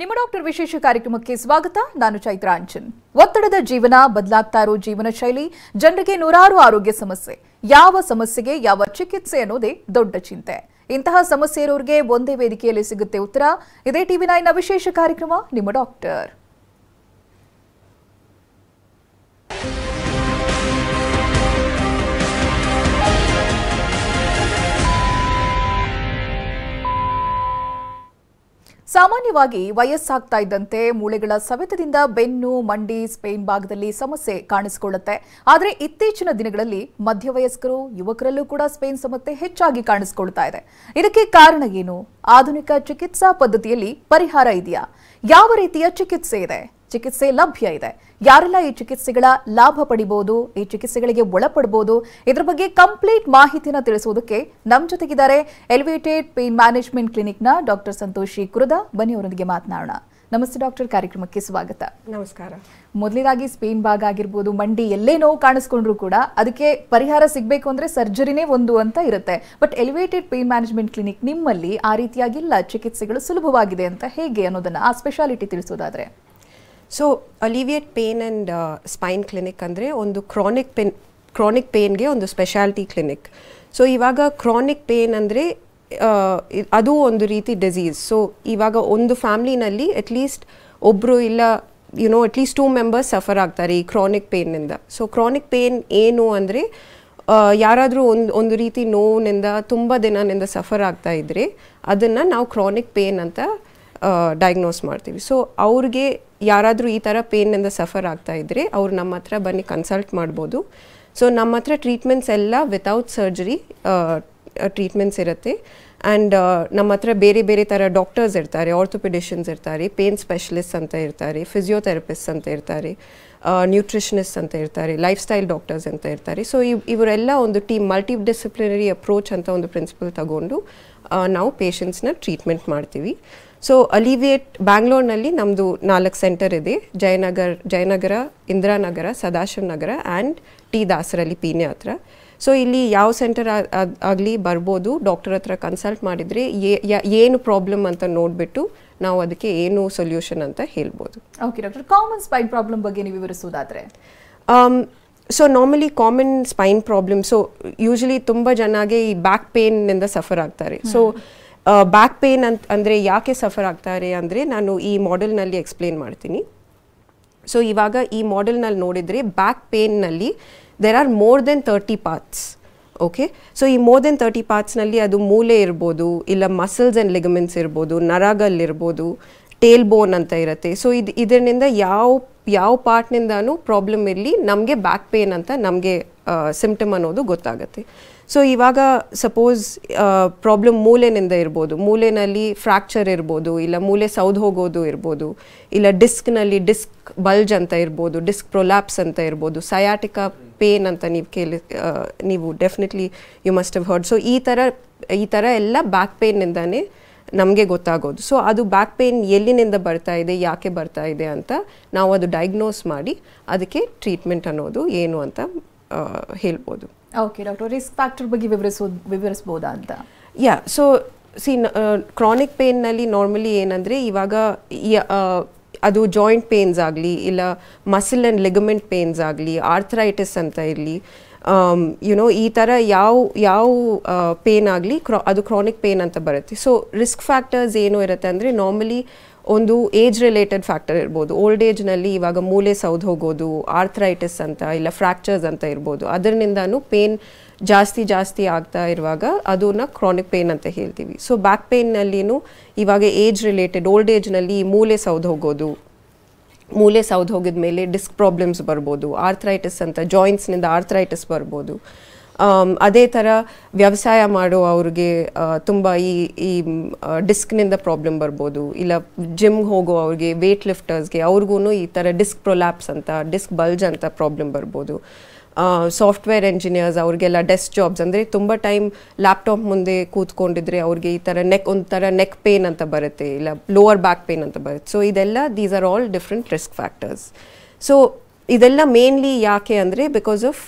ನಿಮ್ಮ ಡಾಕ್ಟರ್ ವಿಶೇಷ ಕಾರ್ಯಕ್ರಮಕ್ಕೆ ಸ್ವಾಗತ. ನಾನು ಚೈತ್ರಾಂಚನ್ ಒತ್ತಡದ ಜೀವನ ಬದಲಾಗ್ತಾ ಇರೋ ಜೀವನ ಶೈಲಿ, ಜನರಿಗೆ ನೂರಾರು ಆರೋಗ್ಯ ಸಮಸ್ಯೆ. ಯಾವ ಸಮಸ್ಯೆಗೆ ಯಾವ ಚಿಕಿತ್ಸೆ ಅನ್ನೋದೇ ದೊಡ್ಡ ಚಿಂತೆ. ಇಂತಹ ಸಮಸ್ಯೆ ಇರೋರಿಗೆ ಒಂದೇ ವೇದಿಕೆಯಲ್ಲಿ ಸಿಗುತ್ತೆ ಉತ್ತರ. ಇದೇ ಟಿವಿ ನೈನ್ನ ವಿಶೇಷ ಕಾರ್ಯಕ್ರಮ, ನಿಮ್ಮ ಡಾಕ್ಟರ್. ಸಾಮಾನ್ಯವಾಗಿ ವಯಸ್ಸಾಗ್ತಾ ಇದ್ದಂತೆ ಮೂಳೆಗಳ ಸವೆತದಿಂದ ಬೆನ್ನು, ಮಂಡಿ, ಸ್ಪೇನ್ ಭಾಗದಲ್ಲಿ ಸಮಸ್ಯೆ ಕಾಣಿಸಿಕೊಳ್ಳುತ್ತೆ. ಆದರೆ ಇತ್ತೀಚಿನ ದಿನಗಳಲ್ಲಿ ಮಧ್ಯವಯಸ್ಕರು, ಯುವಕರಲ್ಲೂ ಕೂಡ ಸ್ಪೇನ್ ಸಮಸ್ಯೆ ಹೆಚ್ಚಾಗಿ ಕಾಣಿಸಿಕೊಳ್ತಾ ಇದೆ. ಇದಕ್ಕೆ ಕಾರಣ ಏನು? ಆಧುನಿಕ ಚಿಕಿತ್ಸಾ ಪದ್ಧತಿಯಲ್ಲಿ ಪರಿಹಾರ ಇದೆಯಾ? ಯಾವ ರೀತಿಯ ಚಿಕಿತ್ಸೆ ಇದೆ? ಚಿಕಿತ್ಸೆ ಲಭ್ಯ ಇದೆ. ಯಾರೆಲ್ಲ ಈ ಚಿಕಿತ್ಸೆಗಳ ಲಾಭ ಪಡಿಬಹುದು ಈ ಚಿಕಿತ್ಸೆಗಳಿಗೆ ಒಳಪಡಬಹುದು ಇದರ ಬಗ್ಗೆ ಕಂಪ್ಲೀಟ್ ಮಾಹಿತಿನ ತಿಳಿಸುವುದಕ್ಕೆ ನಮ್ಮ ಜೊತೆಗಿದ್ದಾರೆ ಎಲಿವೇಟೆಡ್ ಪೇನ್ ಮ್ಯಾನೇಜ್ಮೆಂಟ್ ಕ್ಲಿನಿಕ್ನ ಡಾಕ್ಟರ್ ಸಂತೋಷಿ ಕುರದ. ಬನ್ನಿ ಅವರೊಂದಿಗೆ ಮಾತನಾಡೋಣ. ನಮಸ್ತೆ ಡಾಕ್ಟರ್. ಕಾರ್ಯಕ್ರಮಕ್ಕೆ ಸ್ವಾಗತ. ನಮಸ್ಕಾರ. ಮೊದಲನೇದಾಗಿ ಸ್ಪೇನ್ ಭಾಗ ಆಗಿರ್ಬೋದು ಮಂಡಿ ಎಲ್ಲೇ ನೋವು ಕಾಣಿಸ್ಕೊಂಡ್ರು ಕೂಡ ಅದಕ್ಕೆ ಪರಿಹಾರ ಸಿಗಬೇಕು ಅಂದ್ರೆ ಸರ್ಜರಿನೇ ಒಂದು ಅಂತ ಇರುತ್ತೆ. But elevated pain management clinic ನಿಮ್ಮಲ್ಲಿ ಆ ರೀತಿಯಾಗಿಲ್ಲ ಚಿಕಿತ್ಸೆಗಳು ಸುಲಭವಾಗಿದೆ ಅಂತ ಹೇಗೆ ಅನ್ನೋದನ್ನ ಆ speciality ತಿಳಿಸೋದಾದ್ರೆ. So alleviate pain and spine clinic ಅಂದರೆ ಒಂದು ಕ್ರಾನಿಕ್ ಪೇನ್ ಕ್ರಾನಿಕ್ ಪೇನ್ಗೆ ಒಂದು ಸ್ಪೆಷಾಲಿಟಿ ಕ್ಲಿನಿಕ್ ಸೊ ಇವಾಗ ಕ್ರಾನಿಕ್ ಪೇನ್ ಅಂದರೆ ಅದು ಒಂದು ರೀತಿ ಡಿಸೀಸ್ ಸೊ ಇವಾಗ ಒಂದು ಫ್ಯಾಮ್ಲಿನಲ್ಲಿ ಅಟ್ಲೀಸ್ಟ್ ಒಬ್ಬರು ಇಲ್ಲ you know at least two members suffer ಆಗ್ತಾರೆ ಈ ಕ್ರಾನಿಕ್ ಪೇನ್ನಿಂದ ಸೊ ಕ್ರಾನಿಕ್ ಪೇನ್ ಏನು ಅಂದರೆ ಯಾರಾದರೂ ಒಂದು ಒಂದು ರೀತಿ ನೋವಿನಿಂದ, ತುಂಬ ದಿನದಿಂದ ಸಫರ್ ಆಗ್ತಾ ಇದ್ದರೆ ಅದನ್ನು ನಾವು ಕ್ರಾನಿಕ್ ಪೇನ್ ಅಂತ ಡಯಾಗ್ನೋಸ್ ಮಾಡ್ತೀವಿ. ಸೊ ಅವ್ರಿಗೆ ಯಾರಾದರೂ ಈ ಥರ ಪೇನಿಂದ ಸಫರ್ ಆಗ್ತಾ ಇದ್ದರೆ ಅವ್ರು ನಮ್ಮ ಹತ್ರ ಬನ್ನಿ ಕನ್ಸಲ್ಟ್ ಮಾಡ್ಬೋದು. ಸೊ ನಮ್ಮ ಹತ್ರ ಟ್ರೀಟ್ಮೆಂಟ್ಸ್ ಎಲ್ಲ ವಿತೌಟ್ ಸರ್ಜರಿ ಟ್ರೀಟ್ಮೆಂಟ್ಸ್ ಇರುತ್ತೆ. ಆ್ಯಂಡ್ ನಮ್ಮ ಹತ್ರ ಬೇರೆ ಬೇರೆ ಥರ ಡಾಕ್ಟರ್ಸ್ ಇರ್ತಾರೆ ಆರ್ಥೋಪಿಡಿಷನ್ಸ್ ಇರ್ತಾರೆ ಪೇನ್ ಸ್ಪೆಷಲಿಸ್ಟ್ ಅಂತ ಇರ್ತಾರೆ ಫಿಸಿಯೋಥೆರಪಿಸ್ಟ್ ಅಂತ ಇರ್ತಾರೆ ನ್ಯೂಟ್ರಿಷನಿಸ್ಟ್ ಅಂತ ಇರ್ತಾರೆ ಲೈಫ್ ಸ್ಟೈಲ್ ಡಾಕ್ಟರ್ಸ್ ಅಂತ ಇರ್ತಾರೆ. ಸೊ ಇವ್, ಇವರೆಲ್ಲ ಒಂದು ಟೀಮ್ ಮಲ್ಟಿ ಡಿಸಿಪ್ಲಿನರಿ ಅಪ್ರೋಚ್ ಅಂತ ಒಂದು ಪ್ರಿನ್ಸಿಪಲ್ ತಗೊಂಡು ನಾವು ಪೇಷಂಟ್ಸ್ನ ಟ್ರೀಟ್ಮೆಂಟ್ ಮಾಡ್ತೀವಿ. ಸೊ ಅಲಿವಿಯೇಟ್ ಬ್ಯಾಂಗ್ಳೂರ್ನಲ್ಲಿ ನಮ್ಮದು ನಾಲ್ಕು ಸೆಂಟರ್ ಇದೆ. Jayanagar Jayanagar Indiranagar Sadashivanagar and T ದಾಸರಲ್ಲಿ ಪೀನೆ ಹತ್ರ. ಸೊ ಇಲ್ಲಿ ಯಾವ ಸೆಂಟರ್ ಆಗಲಿ ಬರ್ಬೋದು. ಡಾಕ್ಟರ್ ಹತ್ರ ಕನ್ಸಲ್ಟ್ ಮಾಡಿದರೆ ಏನು ಪ್ರಾಬ್ಲಮ್ ಅಂತ ನೋಡಿಬಿಟ್ಟು ನಾವು ಅದಕ್ಕೆ ಏನು ಸೊಲ್ಯೂಷನ್ ಅಂತ ಹೇಳ್ಬೋದು. Okay doctor common spine problem ಬಗ್ಗೆ ನೀವು ವಿವರಿಸೋದಾದ್ರೆ so normally common spine problem so usually ತುಂಬ ಜನಗೆ ಈ ಬ್ಯಾಕ್ ಪೇನ್ನಿಂದ ಸಫರ್ ಆಗ್ತಾರೆ. ಸೊ ಬ್ಯಾಕ್ ಪೇನ್ ಅಂತ, ಅಂದರೆ ಯಾಕೆ ಸಫರ್ ಆಗ್ತಾರೆ ಅಂದರೆ ನಾನು ಈ ಮಾಡೆಲ್ನಲ್ಲಿ ಎಕ್ಸ್ಪ್ಲೇನ್ ಮಾಡ್ತೀನಿ. ಸೊ ಇವಾಗ ಈ ಮಾಡೆಲ್ನಲ್ಲಿ ನೋಡಿದರೆ back ಪೇನ್ನಲ್ಲಿ there are more than thirty parts okay so ಈ ಮೋರ್ ದೆನ್ ತರ್ಟಿ ಪಾರ್ಟ್ಸ್ನಲ್ಲಿ ಅದು ಮೂಳೆ ಇರ್ಬೋದು, ಇಲ್ಲ ಮಸಲ್ಸ್ ಆ್ಯಂಡ್ ಲಿಗಮೆಂಟ್ಸ್ ಇರ್ಬೋದು ನರಗಲ್ ಇರ್ಬೋದು ಟೇಲ್ ಬೋನ್ ಅಂತ ಇರುತ್ತೆ. ಸೊ ಇದು, ಇದರಿಂದ ಯಾವ ಯಾವ ಪಾರ್ಟ್ನಿಂದನೂ ಪ್ರಾಬ್ಲಮ್ ಇರಲಿ, ನಮಗೆ ಬ್ಯಾಕ್ ಪೇನ್ ಅಂತ ನಮಗೆ ಸಿಂಪ್ಟಮ್ ಅನ್ನೋದು ಗೊತ್ತಾಗುತ್ತೆ. ಸೊ, ಇವಾಗ ಸಪೋಸ್ ಪ್ರಾಬ್ಲಮ್ ಮೂಲೆನಿಂದ ಇರ್ಬೋದು, ಮೂಲೆನಲ್ಲಿ ಫ್ರ್ಯಾಕ್ಚರ್ ಇರ್ಬೋದು, ಇಲ್ಲ ಮೂಲೆ ಸೌದು ಹೋಗೋದು ಇರ್ಬೋದು, ಇಲ್ಲ ಡಿಸ್ಕ್ನಲ್ಲಿ ಡಿಸ್ಕ್ ಬಲ್ಜ್ ಅಂತ ಇರ್ಬೋದು, ಡಿಸ್ಕ್ ಪ್ರೊಲ್ಯಾಪ್ಸ್ ಅಂತ ಇರ್ಬೋದು, ಸಯಾಟಿಕಾ ಪೇನ್ ಅಂತ ನೀವು ಕೇಳಿ ನೀವು definitely you must have heard. So, ಈ ಥರ ಈ ಥರ ಎಲ್ಲ ಬ್ಯಾಕ್ ಪೇನ್ನಿಂದನೇ ನಮಗೆ ಗೊತ್ತಾಗೋದು. ಸೊ ಅದು ಬ್ಯಾಕ್ ಪೇನ್ ಎಲ್ಲಿನಿಂದ ಬರ್ತಾ ಇದೆ ಯಾಕೆ ಬರ್ತಾ ಇದೆ ಅಂತ ನಾವು ಅದು ಡಯಾಗ್ನೋಸ್ ಮಾಡಿ ಅದಕ್ಕೆ ಟ್ರೀಟ್ಮೆಂಟ್ ಅನ್ನೋದು ಏನು ಅಂತ ಹೇಳ್ಬೋದು. ಓಕೆ ಡಾಕ್ಟರ್ ರಿಸ್ಕ್ ಫ್ಯಾಕ್ಟರ್ ಬಗ್ಗೆ ವಿವರಿಸೋದು ವಿವರಿಸ್ಬೋದಾ ಅಂತ? ಯಾ ಸೊ ಸಿ ಕ್ರಾನಿಕ್ ಪೇನ್ನಲ್ಲಿ ನಾರ್ಮಲಿ ಏನಂದರೆ ಇವಾಗ ಅದು ಜಾಯಿಂಟ್ ಪೇನ್ಸ್ ಆಗಲಿ ಇಲ್ಲ ಮಸಲ್ ಆ್ಯಂಡ್ ಲಿಗಮೆಂಟ್ ಪೇನ್ಸ್ ಆಗಲಿ ಆರ್ಥರೈಟಿಸ್ ಅಂತ ಇರಲಿ ಯುನೋ ಈ ಥರ ಯಾವ ಯಾವ ಪೇನ್ ಆಗಲಿ ಕ್ರಾ ಅದು ಕ್ರಾನಿಕ್ ಪೇನ್ ಅಂತ ಬರುತ್ತೆ. ಸೊ ರಿಸ್ಕ್ ಫ್ಯಾಕ್ಟರ್ಸ್ ಏನು ಇರುತ್ತೆ ಅಂದರೆ ನಾರ್ಮಲಿ ಒಂದು ಏಜ್ ರಿಲೇಟೆಡ್ ಫ್ಯಾಕ್ಟರ್ ಇರ್ಬೋದು. ಓಲ್ಡ್ ಏಜ್ನಲ್ಲಿ ಇವಾಗ ಮೂಲೆ ಸೌದು ಹೋಗೋದು ಆರ್ಥ್ರೈಟಿಸ್ ಅಂತ ಇಲ್ಲ ಫ್ರ್ಯಾಕ್ಚರ್ಸ್ ಅಂತ ಇರ್ಬೋದು. ಅದರಿಂದನೂ ಪೇನ್ ಜಾಸ್ತಿ ಜಾಸ್ತಿ ಆಗ್ತಾ ಇರುವಾಗ ಅದನ್ನ ಕ್ರಾನಿಕ್ ಪೇನ್ ಅಂತ ಹೇಳ್ತೀವಿ. ಸೊ ಬ್ಯಾಕ್ ಪೇನ್ನಲ್ಲಿನೂ ಇವಾಗ ಏಜ್ ರಿಲೇಟೆಡ್ ಓಲ್ಡ್ ಏಜ್ನಲ್ಲಿ ಮೂಲೆ ಸೌದು ಹೋಗೋದು ಮೂಲೆ ಸೌದ್ ಹೋಗಿದ ಮೇಲೆ ಡಿಸ್ಕ್ ಪ್ರಾಬ್ಲಮ್ಸ್ ಬರ್ಬೋದು ಆರ್ಥರೈಟಿಸ್ ಅಂತ ಜಾಯಿಂಟ್ಸ್ನಿಂದ ಆರ್ಥರೈಟಿಸ್ ಬರ್ಬೋದು. ಅದೇ ಥರ ವ್ಯವಸಾಯ ಮಾಡೋ ಅವ್ರಿಗೆ ತುಂಬ ಈ ಈ ಡಿಸ್ಕ್ನಿಂದ ಪ್ರಾಬ್ಲಮ್ ಬರ್ಬೋದು. ಇಲ್ಲ ಜಿಮ್ ಹೋಗೋ ಅವ್ರಿಗೆ ವೇಟ್ ಲಿಫ್ಟರ್ಸ್ಗೆ ಅವ್ರಿಗೂ ಈ ಥರ ಡಿಸ್ಕ್ ಪ್ರೊಲ್ಯಾಪ್ಸ್ ಅಂತ ಡಿಸ್ಕ್ ಬಲ್ಜ್ ಅಂತ ಪ್ರಾಬ್ಲಮ್ ಬರ್ಬೋದು. ಸಾಫ್ಟ್ವೇರ್ ಎಂಜಿನಿಯರ್ಸ್ ಅವ್ರಿಗೆಲ್ಲ ಡೆಸ್ಕ್ ಜಾಬ್ಸ್ ಅಂದರೆ ತುಂಬ ಟೈಮ್ ಲ್ಯಾಪ್ಟಾಪ್ ಮುಂದೆ ಕೂತ್ಕೊಂಡಿದ್ರೆ ಅವ್ರಿಗೆ ಈ ಥರ ನೆಕ್ ಒಂಥರ ನೆಕ್ ಪೇನ್ ಅಂತ ಬರುತ್ತೆ, ಇಲ್ಲ ಲೋವರ್ ಬ್ಯಾಕ್ ಪೇನ್ ಅಂತ ಬರುತ್ತೆ. ಸೊ ಇದೆಲ್ಲ these are all different risk factors so ಇದೆಲ್ಲ ಮೇನ್ಲಿ ಯಾಕೆ ಅಂದರೆ because of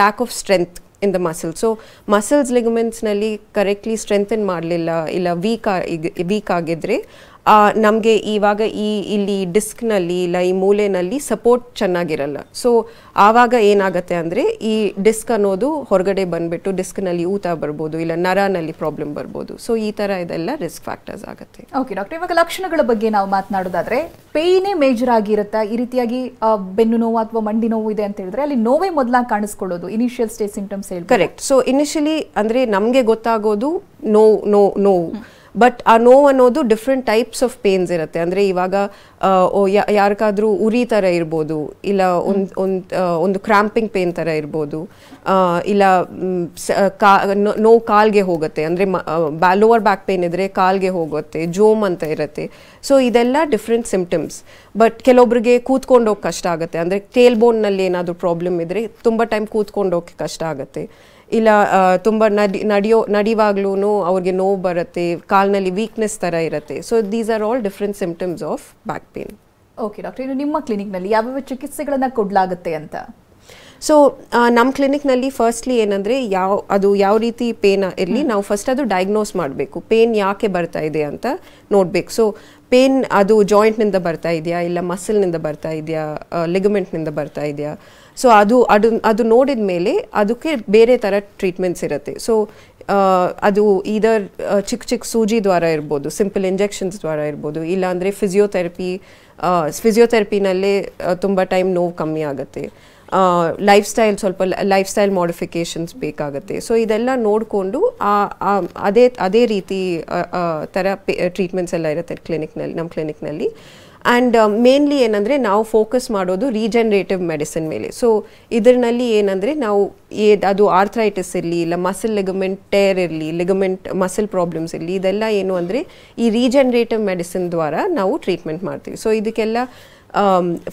lack of strength in the muscle so muscles ಲಿಗಮೆಂಟ್ಸ್ನಲ್ಲಿ correctly strengthen ಮಾಡಲಿಲ್ಲ, ಇಲ್ಲ ವೀಕ್ ವೀಕ್ ಆಗಿದ್ರೆ ನಮಗೆ ಇವಾಗ ಈ ಇಲ್ಲಿ ಡಿಸ್ಕ್ನಲ್ಲಿ ಇಲ್ಲ ಈ ಮೂಲೆಯಲ್ಲಿ ಸಪೋರ್ಟ್ ಚೆನ್ನಾಗಿರಲ್ಲ. ಸೊ ಆವಾಗ ಏನಾಗುತ್ತೆ ಅಂದರೆ ಈ ಡಿಸ್ಕ್ ಅನ್ನೋದು ಹೊರಗಡೆ ಬಂದ್ಬಿಟ್ಟು ಡಿಸ್ಕ್ನಲ್ಲಿ ಊತ ಬರ್ಬೋದು ಇಲ್ಲ ನರನಲ್ಲಿ ಪ್ರಾಬ್ಲಮ್ ಬರ್ಬೋದು. ಸೊ ಈ ಥರ ಇದೆಲ್ಲ ರಿಸ್ಕ್ ಫ್ಯಾಕ್ಟರ್ಸ್ ಆಗುತ್ತೆ. ಓಕೆ ಡಾಕ್ಟರ್ ಇವಾಗ ಲಕ್ಷಣಗಳ ಬಗ್ಗೆ ನಾವು ಮಾತನಾಡೋದಾದ್ರೆ ಪೇಯ್ನೇ ಮೇಜರ್ ಆಗಿರುತ್ತಾ? ಈ ರೀತಿಯಾಗಿ ಬೆನ್ನು ನೋವು ಅಥವಾ ಮಂಡಿ ನೋವು ಇದೆ ಅಂತ ಹೇಳಿದ್ರೆ ಅಲ್ಲಿ ನೋವೇ ಮೊದಲಾಗಿ ಕಾಣಿಸ್ಕೊಳ್ಳೋದು ಇನಿಷಿಯಲ್ ಸ್ಟೇಜ್ ಸಿಂಟಮ್ಸ್ ಹೇಳಿ ಕರೆಕ್ಟ್ ಸೊ ಇನಿಷಿಯಲಿ ಅಂದರೆ ನಮಗೆ ಗೊತ್ತಾಗೋದು ನೋವು ನೋ ನೋವು. ಬಟ್ ಆ ನೋವು ಅನ್ನೋದು ಡಿಫ್ರೆಂಟ್ ಟೈಪ್ಸ್ ಆಫ್ ಪೇನ್ಸ್ ಇರುತ್ತೆ. ಅಂದರೆ ಇವಾಗ ಯಾರಿಗಾದ್ರೂ ಉರಿ ಥರ ಇರ್ಬೋದು ಇಲ್ಲ ಒಂದು ಒಂದು ಒಂದು ಕ್ರಾಂಪಿಂಗ್ ಪೇನ್ ಥರ ಇರ್ಬೋದು ಇಲ್ಲ ಕಾ ನೋ- ನೋವು ಕಾಲ್ಗೆ ಹೋಗುತ್ತೆ. ಅಂದರೆ ಲೋವರ್ ಬ್ಯಾಕ್ ಪೇನ್ ಇದ್ದರೆ ಕಾಲ್ಗೆ ಹೋಗುತ್ತೆ ಜೋಮ್ ಅಂತ ಇರುತ್ತೆ. ಸೊ ಇದೆಲ್ಲ ಡಿಫ್ರೆಂಟ್ ಸಿಂಪ್ಟಮ್ಸ್ ಬಟ್ ಕೆಲವೊಬ್ರಿಗೆ ಕೂತ್ಕೊಂಡೋಗಿ ಕಷ್ಟ ಆಗುತ್ತೆ. ಅಂದರೆ ಟೇಲ್ ಬೋನ್ನಲ್ಲಿ ಏನಾದರೂ ಪ್ರಾಬ್ಲಮ್ ಇದ್ದರೆ ತುಂಬ ಟೈಮ್ ಕೂತ್ಕೊಂಡೋಗಿ ಕಷ್ಟ ಆಗುತ್ತೆ. ಇಲ್ಲ ತುಂಬ ನಡಿ, ನಡೆಯೋ ನಡಿವಾಗ್ಲೂ ಅವ್ರಿಗೆ ನೋವು ಬರುತ್ತೆ, ಕಾಲ್ನಲ್ಲಿ ವೀಕ್ನೆಸ್ ಥರ ಇರುತ್ತೆ. So these are all different symptoms of back pain okay doctor ಇನ್ನು ನಿಮ್ಮ ಕ್ಲಿನಿಕ್ನಲ್ಲಿ ಯಾವ್ಯಾವ ಚಿಕಿತ್ಸೆಗಳನ್ನು ಕೊಡಲಾಗುತ್ತೆ ಅಂತ? ಸೊ ನಮ್ಮ ಕ್ಲಿನಿಕ್ನಲ್ಲಿ ಫಸ್ಟ್ಲಿ ಏನಂದರೆ ಯಾವ ಅದು ಯಾವ ರೀತಿ ಪೇನ್ ಇರಲಿ ನಾವು ಫಸ್ಟ್ ಅದು ಡಯಾಗ್ನೋಸ್ ಮಾಡಬೇಕು. ಪೇನ್ ಯಾಕೆ ಬರ್ತಾ ಇದೆ ಅಂತ ನೋಡಬೇಕು. ಸೊ ಪೇನ್ ಅದು ಜಾಯಿಂಟ್ನಿಂದ ಬರ್ತಾ ಇದೆಯಾ ಇಲ್ಲ ಮಸಲ್ನಿಂದ ಬರ್ತಾ ಇದೆಯಾ ಲಿಗಮೆಂಟ್ನಿಂದ ಬರ್ತಾ ಇದೆಯಾ? ಸೊ ಅದು ಅದು ಅದು ನೋಡಿದ ಮೇಲೆ ಅದಕ್ಕೆ ಬೇರೆ ಥರ ಟ್ರೀಟ್ಮೆಂಟ್ಸ್ ಇರುತ್ತೆ. ಸೊ ಅದು ಇದರ್ ಚಿಕ್ಕ ಚಿಕ್ಕ ಸೂಜಿ ದ್ವಾರ ಇರ್ಬೋದು ಸಿಂಪಲ್ ಇಂಜೆಕ್ಷನ್ಸ್ ದ್ವಾರ ಇರ್ಬೋದು ಇಲ್ಲಾಂದರೆ ಫಿಸಿಯೋಥೆರಪಿ ಫಿಸಿಯೋಥೆರಪಿನಲ್ಲೇ ತುಂಬ ಟೈಮ್ ನೋವು ಕಮ್ಮಿ ಆಗುತ್ತೆ. ಲೈಫ್ ಸ್ಟೈಲ್ ಸ್ವಲ್ಪ ಲೈಫ್ ಸ್ಟೈಲ್ ಮಾಡಿಫಿಕೇಶನ್ಸ್ ಬೇಕಾಗುತ್ತೆ. ಸೊ ಇದೆಲ್ಲ ನೋಡಿಕೊಂಡು ಅದೇ ಅದೇ ರೀತಿ ಥರ ಟ್ರೀಟ್ಮೆಂಟ್ಸ್ ಎಲ್ಲ ಇರುತ್ತೆ ಕ್ಲಿನಿಕ್ನಲ್ಲಿ ನಮ್ಮ ಕ್ಲಿನಿಕ್ನಲ್ಲಿ ಆ್ಯಂಡ್ ಮೇನ್ಲಿ ಏನಂದರೆ ನಾವು ಫೋಕಸ್ ಮಾಡೋದು ರೀಜನರೇಟಿವ್ ಮೆಡಿಸಿನ್ ಮೇಲೆ. ಸೊ ಇದರಲ್ಲಿ ಏನಂದರೆ ನಾವು ಏ ಅದು ಆರ್ಥ್ರೈಟಿಸ್ ಇರಲಿ, ಇಲ್ಲ ಮಸಲ್ ಲಿಗಮೆಂಟ್ ಟೇರ್ ಇರಲಿ ಲಿಗಮೆಂಟ್ ಮಸಲ್ ಪ್ರಾಬ್ಲಮ್ಸ್ ಇರಲಿ, ಇದೆಲ್ಲ ಏನು ಅಂದರೆ ಈ ರೀಜನರೇಟಿವ್ ಮೆಡಿಸಿನ್ ದ್ವಾರ ನಾವು ಟ್ರೀಟ್ಮೆಂಟ್ ಮಾಡ್ತೀವಿ. ಸೊ ಇದಕ್ಕೆಲ್ಲ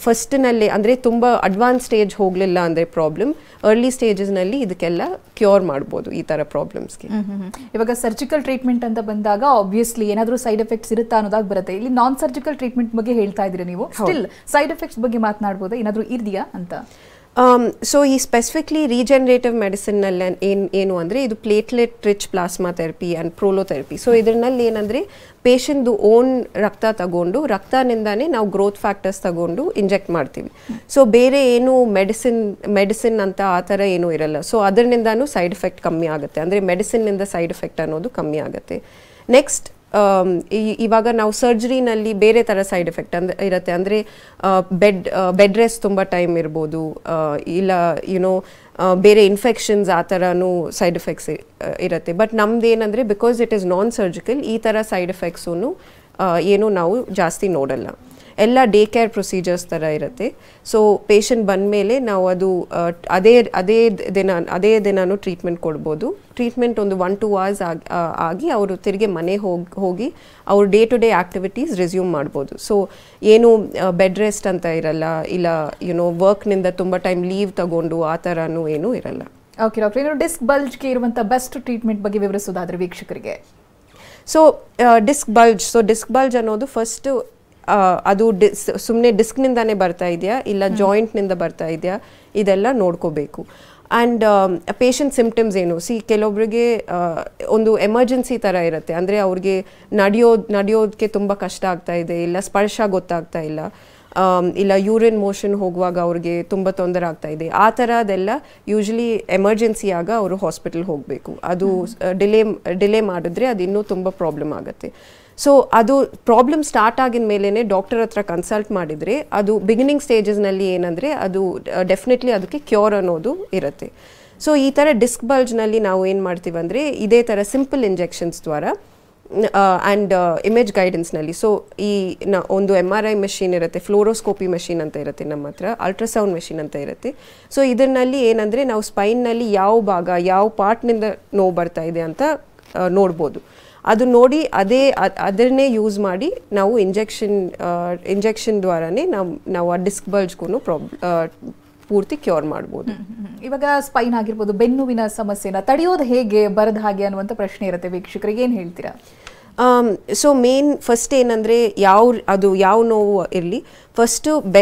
ಫಸ್ಟ್ನಲ್ಲಿ ಅಂದರೆ ತುಂಬ ಅಡ್ವಾನ್ಸ್ ಸ್ಟೇಜ್ ಹೋಗಲಿಲ್ಲ ಅಂದರೆ ಪ್ರಾಬ್ಲಮ್ ಅರ್ಲಿ ಸ್ಟೇಜಸ್ನಲ್ಲಿ ಇದಕ್ಕೆಲ್ಲ ಕ್ಯೂರ್ ಮಾಡ್ಬೋದು ಈ ಥರ ಪ್ರಾಬ್ಲಮ್ಸ್ಗೆ. ಇವಾಗ ಸರ್ಜಿಕಲ್ ಟ್ರೀಟ್ಮೆಂಟ್ ಅಂತ ಬಂದಾಗ ಆಬ್ವಿಯಸ್ಲಿ ಏನಾದರೂ ಸೈಡ್ ಎಫೆಕ್ಟ್ಸ್ ಇರುತ್ತಾ ಅನ್ನೋದಾಗ ಬರುತ್ತೆ. ಇಲ್ಲಿ ನಾನ್ ಸರ್ಜಿಕಲ್ ಟ್ರೀಟ್ಮೆಂಟ್ ಬಗ್ಗೆ ಹೇಳ್ತಾ ಇದ್ದೀರಿ ನೀವು? ಸ್ಟಿಲ್ ಸೈಡ್ ಎಫೆಕ್ಟ್ಸ್ ಬಗ್ಗೆ ಮಾತನಾಡ್ಬೋದು? ಏನಾದರೂ ಇದೆಯಾ ಅಂತ? ಸೊ ಈ ಸ್ಪೆಸಿಫಿಕ್ಲಿ ರೀಜನರೇಟಿವ್ ಮೆಡಿಸಿನ್ನಲ್ಲಿ ಏನು ಏನು ಅಂದರೆ ಇದು platelet rich plasma therapy and prolotherapy so ಇದರಲ್ಲಿ ಏನಂದರೆ ಪೇಷಂಟ್ದು ಓನ್ ರಕ್ತ ತಗೊಂಡು, ರಕ್ತನಿಂದಾನೇ ನಾವು ಗ್ರೋತ್ ಫ್ಯಾಕ್ಟರ್ಸ್ ತಗೊಂಡು ಇಂಜೆಕ್ಟ್ ಮಾಡ್ತೀವಿ. ಸೊ ಬೇರೆ ಏನು ಮೆಡಿಸಿನ್ ಮೆಡಿಸಿನ್ ಅಂತ ಆ ಥರ ಏನೂ ಇರಲ್ಲ. ಸೊ ಅದರಿಂದನೂ ಸೈಡ್ ಎಫೆಕ್ಟ್ ಕಮ್ಮಿ ಆಗುತ್ತೆ. ಅಂದರೆ ಮೆಡಿಸಿನ್ನಿಂದ ಸೈಡ್ ಎಫೆಕ್ಟ್ ಅನ್ನೋದು ಕಮ್ಮಿ ಆಗುತ್ತೆ. ನೆಕ್ಸ್ಟ್ ಇವಾಗ ನಾವು ಸರ್ಜರಿನಲ್ಲಿ ಬೇರೆ ಥರ ಸೈಡ್ ಎಫೆಕ್ಟ್ ಅಂದ್ರೆ ಇರುತ್ತೆ. ಅಂದರೆ ಬೆಡ್ ಬೆಡ್ ರೆಸ್ಟ್ ತುಂಬ ಟೈಮ್ ಇರ್ಬೋದು. ಇಲ್ಲ ಯುನೋ ಬೇರೆ ಇನ್ಫೆಕ್ಷನ್ಸ್ ಆ ಥರನೂ ಸೈಡ್ ಎಫೆಕ್ಟ್ಸ್ ಇರುತ್ತೆ. ಬಟ್ ನಮ್ದು ಏನಂದರೆ because it is non surgical, ಈ ಥರ ಸೈಡ್ ಎಫೆಕ್ಟ್ಸೂ ಏನು ನಾವು ಜಾಸ್ತಿ ನೋಡಲ್ಲ. ಎಲ್ಲ ಡೇ ಕೇರ್ ಪ್ರೊಸೀಜರ್ಸ್ ಥರ ಇರುತ್ತೆ. ಸೊ ಪೇಷಂಟ್ ಬಂದಮೇಲೆ ನಾವು ಅದು ಅದೇ ಅದೇ ದಿನ ಅದೇ ದಿನಾನು ಟ್ರೀಟ್ಮೆಂಟ್ ಕೊಡ್ಬೋದು. ಟ್ರೀಟ್ಮೆಂಟ್ ಒಂದು ಒನ್ ಟು ಅವರ್ಸ್ ಆಗಿ ಅವರು ತಿರುಗಿ ಮನೆ ಹೋಗಿ ಹೋಗಿ ಅವ್ರ day to day activities resume ಮಾಡ್ಬೋದು. ಸೊ ಏನು ಬೆಡ್ ರೆಸ್ಟ್ ಅಂತ ಇರಲ್ಲ ಇಲ್ಲ ಯುನೋ ವರ್ಕ್ನಿಂದ ತುಂಬ ಟೈಮ್ ಲೀವ್ ತಗೊಂಡು ಆ ಥರನೂ ಏನೂ ಇರಲ್ಲ. ಓಕೆ ಡಾಕ್ಟರ್ ಇನ್ನು ಡಿಸ್ಕ್ ಬಲ್ಜ್ಗೆ ಇರುವಂಥ ಬೆಸ್ಟ್ ಟ್ರೀಟ್ಮೆಂಟ್ ಬಗ್ಗೆ ವಿವರಿಸೋದಾದ್ರೆ ವೀಕ್ಷಕರಿಗೆ. So disc bulge so disc bulge ಅನ್ನೋದು ಫಸ್ಟ್ ಅದು ಡಿಸ್ ಸುಮ್ಮನೆ ಡಿಸ್ಕ್ನಿಂದಾನೇ ಬರ್ತಾ ಇದೆಯಾ? ಇಲ್ಲ ಜಾಯಿಂಟ್ನಿಂದ ಬರ್ತಾ ಇದೆಯಾ? ಇದೆಲ್ಲ ನೋಡ್ಕೋಬೇಕು. ಆ್ಯಂಡ್ ಪೇಷಂಟ್ ಸಿಂಪ್ಟಮ್ಸ್ ಏನು? ಸಿ ಕೆಲವೊಬ್ಬರಿಗೆ ಒಂದು ಎಮರ್ಜೆನ್ಸಿ ಥರ ಇರುತ್ತೆ. ಅಂದರೆ ಅವ್ರಿಗೆ ನಡೆಯೋ ನಡೆಯೋದಕ್ಕೆ ತುಂಬ ಕಷ್ಟ ಆಗ್ತಾ ಇದೆ. ಇಲ್ಲ ಸ್ಪರ್ಶ ಗೊತ್ತಾಗ್ತಾ ಇಲ್ಲ. ಇಲ್ಲ ಯೂರಿನ್ ಮೋಷನ್ ಹೋಗುವಾಗ ಅವ್ರಿಗೆ ತುಂಬ ತೊಂದರೆ ಆಗ್ತಾ ಇದೆ. ಆ ಥರದೆಲ್ಲ ಯೂಶ್ವಲಿ ಎಮರ್ಜೆನ್ಸಿ ಆಗ ಅವರು ಹಾಸ್ಪಿಟಲ್ ಹೋಗಬೇಕು. ಅದು ಡಿಲೇ ಡಿಲೇ ಮಾಡಿದ್ರೆ ಅದು ಇನ್ನೂ ತುಂಬ ಪ್ರಾಬ್ಲಮ್ ಆಗುತ್ತೆ. ಸೊ ಅದು ಪ್ರಾಬ್ಲಮ್ ಸ್ಟಾರ್ಟ್ ಆಗಿದ ಮೇಲೇ ಡಾಕ್ಟರ್ ಹತ್ರ ಕನ್ಸಲ್ಟ್ ಮಾಡಿದರೆ, ಅದು ಬಿಗಿನಿಂಗ್ ಸ್ಟೇಜಸ್ನಲ್ಲಿ ಏನಂದರೆ, ಅದು ಡೆಫಿನೆಟ್ಲಿ ಅದಕ್ಕೆ ಕ್ಯೂರ್ ಅನ್ನೋದು ಇರುತ್ತೆ. ಸೊ ಈ ಥರ ಡಿಸ್ಕ್ ಬಲ್ಜ್ನಲ್ಲಿ ನಾವು ಏನು ಮಾಡ್ತೀವಿ ಅಂದರೆ, ಇದೇ ಥರ ಸಿಂಪಲ್ ಇಂಜೆಕ್ಷನ್ಸ್ ದ್ವಾರ ಆ್ಯಂಡ್ ಇಮೇಜ್ ಗೈಡೆನ್ಸ್ನಲ್ಲಿ ಸೊ ಈ, ನ, ಒಂದು ಎಂ ಆರ್ ಐ ಮೆಷಿನ್ ಇರುತ್ತೆ ಫ್ಲೋರೋಸ್ಕೋಪಿ ಮೆಷಿನ್ ಅಂತ ಇರುತ್ತೆ ನಮ್ಮ ಹತ್ರ ಅಲ್ಟ್ರಾಸೌಂಡ್ ಮೆಷಿನ್ ಅಂತ ಇರುತ್ತೆ. ಸೊ ಇದರಲ್ಲಿ ಏನಂದರೆ, ನಾವು ಸ್ಪೈನ್ನಲ್ಲಿ ಯಾವ ಭಾಗ, ಯಾವ ಪಾರ್ಟ್ನಿಂದ ನೋವು ಬರ್ತಾ ಇದೆ ಅಂತ ನೋಡ್ಬೋದು. ಅದು ನೋಡಿ ಅದೇ ಅದನ್ನೇ ಯೂಸ್ ಮಾಡಿ ನಾವು ಇಂಜೆಕ್ಷನ್ ಇಂಜೆಕ್ಷನ್ ದ್ವಾರಾನೇ ನಾವು ನಾವು ಆ ಡಿಸ್ಕ್ ಬಲ್ಜ್ಗೂ ಪ್ರಾಬ್ ಪೂರ್ತಿ ಕ್ಯೂರ್ ಮಾಡ್ಬೋದು. ಇವಾಗ ಸ್ಪೈನ್ ಆಗಿರ್ಬೋದು ಬೆನ್ನುವಿನ ಸಮಸ್ಯೆನ ತಡೆಯೋದು ಹೇಗೆ ಬರದ ಹಾಗೆ ಅನ್ನುವಂಥ ಪ್ರಶ್ನೆ ಇರುತ್ತೆ ವೀಕ್ಷಕರಿಗೆ ಏನು ಹೇಳ್ತೀರಾ? ಸೊ ಮೇನ್ ಫಸ್ಟ್ ಏನಂದರೆ ಯಾವ ಅದು ಯಾವ ನೋವು ಇರಲಿ ಫಸ್ಟು ಬೆ